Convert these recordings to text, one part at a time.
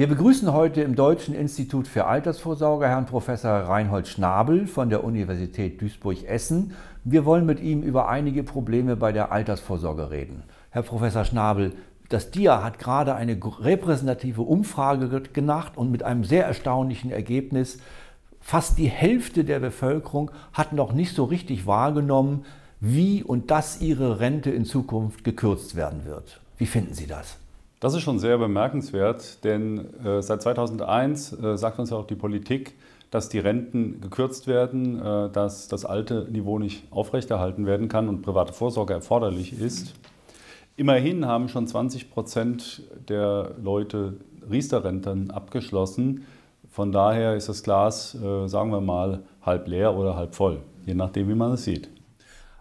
Wir begrüßen heute im Deutschen Institut für Altersvorsorge Herrn Professor Reinhold Schnabel von der Universität Duisburg-Essen. Wir wollen mit ihm über einige Probleme bei der Altersvorsorge reden. Herr Professor Schnabel, das DIA hat gerade eine repräsentative Umfrage gemacht und mit einem sehr erstaunlichen Ergebnis. Fast die Hälfte der Bevölkerung hat noch nicht so richtig wahrgenommen, wie und dass ihre Rente in Zukunft gekürzt werden wird. Wie finden Sie das? Das ist schon sehr bemerkenswert, denn äh, seit 2001 äh, sagt uns ja auch die Politik, dass die Renten gekürzt werden, äh, dass das alte Niveau nicht aufrechterhalten werden kann und private Vorsorge erforderlich ist. Immerhin haben schon 20 Prozent der Leute Riester-Renten abgeschlossen. Von daher ist das Glas, äh, sagen wir mal, halb leer oder halb voll, je nachdem, wie man es sieht.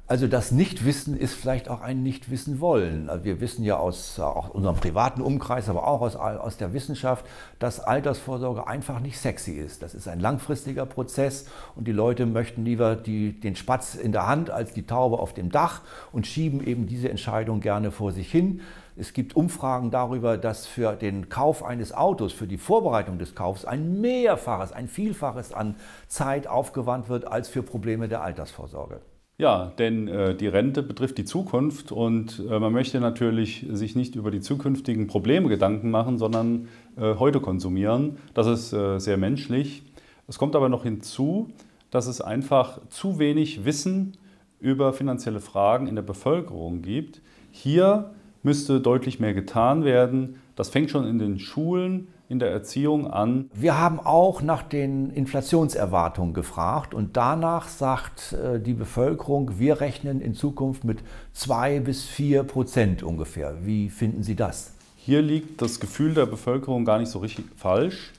Also das Nichtwissen ist vielleicht auch ein Nichtwissen wollen. Also wir wissen ja aus, aus unserem privaten Umkreis, aber auch aus, aus der Wissenschaft, dass Altersvorsorge einfach nicht sexy ist. Das ist ein langfristiger Prozess und die Leute möchten lieber die, den Spatz in der Hand als die Taube auf dem Dach und schieben eben diese Entscheidung gerne vor sich hin. Es gibt Umfragen darüber, dass für den Kauf eines Autos, für die Vorbereitung des Kaufs ein Mehrfaches, ein Vielfaches an Zeit aufgewandt wird als für Probleme der Altersvorsorge. Ja, denn äh, die Rente betrifft die Zukunft und äh, man möchte natürlich sich nicht über die zukünftigen Probleme Gedanken machen, sondern äh, heute konsumieren. Das ist äh, sehr menschlich. Es kommt aber noch hinzu, dass es einfach zu wenig Wissen über finanzielle Fragen in der Bevölkerung gibt. Hier müsste deutlich mehr getan werden. Das fängt schon in den Schulen in der Erziehung an. Wir haben auch nach den Inflationserwartungen gefragt und danach sagt äh, die Bevölkerung, wir rechnen in Zukunft mit zwei bis vier Prozent ungefähr. Wie finden Sie das? Hier liegt das Gefühl der Bevölkerung gar nicht so richtig falsch,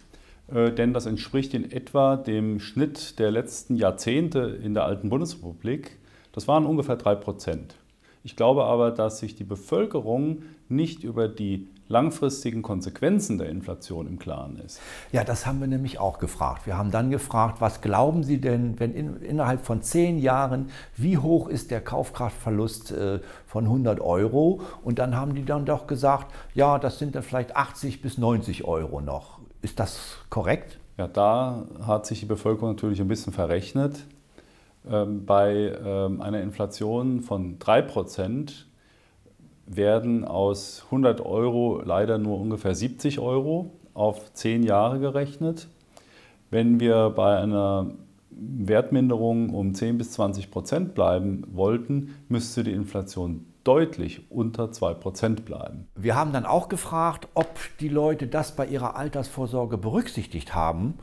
äh, denn das entspricht in etwa dem Schnitt der letzten Jahrzehnte in der alten Bundesrepublik. Das waren ungefähr drei Prozent. Ich glaube aber, dass sich die Bevölkerung nicht über die langfristigen Konsequenzen der Inflation im Klaren ist. Ja, das haben wir nämlich auch gefragt. Wir haben dann gefragt, was glauben Sie denn, wenn in, innerhalb von zehn Jahren, wie hoch ist der Kaufkraftverlust äh, von 100 Euro? Und dann haben die dann doch gesagt, ja, das sind dann vielleicht 80 bis 90 Euro noch. Ist das korrekt? Ja, da hat sich die Bevölkerung natürlich ein bisschen verrechnet. Ähm, bei ähm, einer Inflation von 3 Prozent werden aus 100 Euro leider nur ungefähr 70 Euro auf 10 Jahre gerechnet. Wenn wir bei einer Wertminderung um 10 bis 20 Prozent bleiben wollten, müsste die Inflation deutlich unter 2 Prozent bleiben. Wir haben dann auch gefragt, ob die Leute das bei ihrer Altersvorsorge berücksichtigt haben.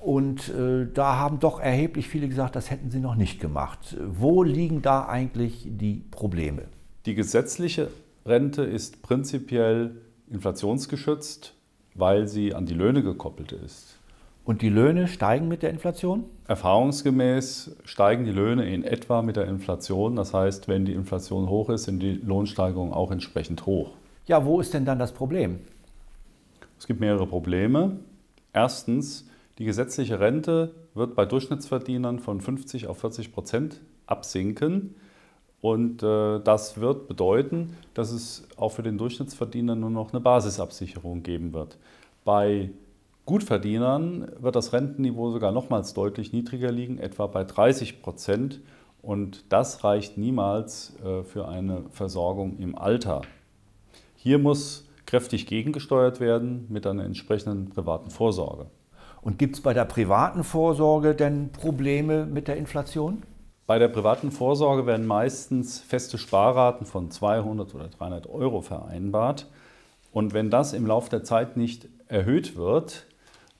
Und äh, da haben doch erheblich viele gesagt, das hätten sie noch nicht gemacht. Wo liegen da eigentlich die Probleme? Die gesetzliche Rente ist prinzipiell inflationsgeschützt, weil sie an die Löhne gekoppelt ist. Und die Löhne steigen mit der Inflation? Erfahrungsgemäß steigen die Löhne in etwa mit der Inflation. Das heißt, wenn die Inflation hoch ist, sind die Lohnsteigerungen auch entsprechend hoch. Ja, wo ist denn dann das Problem? Es gibt mehrere Probleme. Erstens, die gesetzliche Rente wird bei Durchschnittsverdienern von 50 auf 40 Prozent absinken. Und äh, das wird bedeuten, dass es auch für den Durchschnittsverdiener nur noch eine Basisabsicherung geben wird. Bei Gutverdienern wird das Rentenniveau sogar nochmals deutlich niedriger liegen, etwa bei 30 Prozent. Und das reicht niemals äh, für eine Versorgung im Alter. Hier muss kräftig gegengesteuert werden mit einer entsprechenden privaten Vorsorge. Und gibt es bei der privaten Vorsorge denn Probleme mit der Inflation? Bei der privaten Vorsorge werden meistens feste Sparraten von 200 oder 300 Euro vereinbart. Und wenn das im Laufe der Zeit nicht erhöht wird,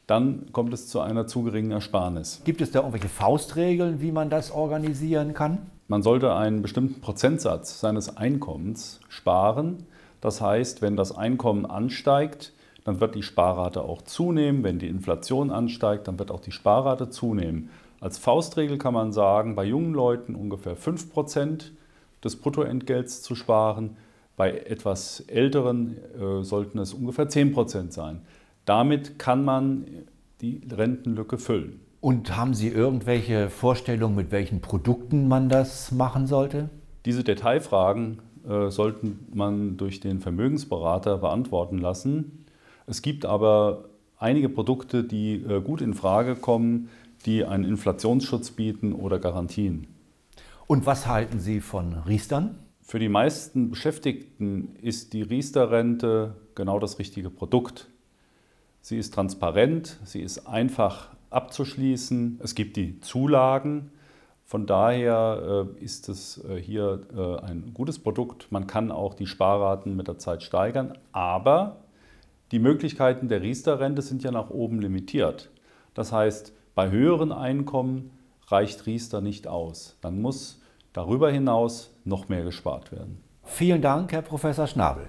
dann kommt es zu einer zu geringen Ersparnis. Gibt es da irgendwelche Faustregeln, wie man das organisieren kann? Man sollte einen bestimmten Prozentsatz seines Einkommens sparen. Das heißt, wenn das Einkommen ansteigt, dann wird die Sparrate auch zunehmen. Wenn die Inflation ansteigt, dann wird auch die Sparrate zunehmen. Als Faustregel kann man sagen, bei jungen Leuten ungefähr 5% des Bruttoentgelts zu sparen. Bei etwas älteren äh, sollten es ungefähr 10% sein. Damit kann man die Rentenlücke füllen. Und haben Sie irgendwelche Vorstellungen, mit welchen Produkten man das machen sollte? Diese Detailfragen äh, sollten man durch den Vermögensberater beantworten lassen. Es gibt aber einige Produkte, die äh, gut in Frage kommen, die einen Inflationsschutz bieten oder Garantien. Und was halten Sie von Riestern? Für die meisten Beschäftigten ist die Riester-Rente genau das richtige Produkt. Sie ist transparent, sie ist einfach abzuschließen. Es gibt die Zulagen. Von daher äh, ist es äh, hier ein gutes Produkt. Man kann auch die Sparraten mit der Zeit steigern, aber die Möglichkeiten der Riester-Rente sind ja nach oben limitiert. Das heißt, bei höheren Einkommen reicht Riester nicht aus. Dann muss darüber hinaus noch mehr gespart werden. Vielen Dank, Herr Professor Schnabel.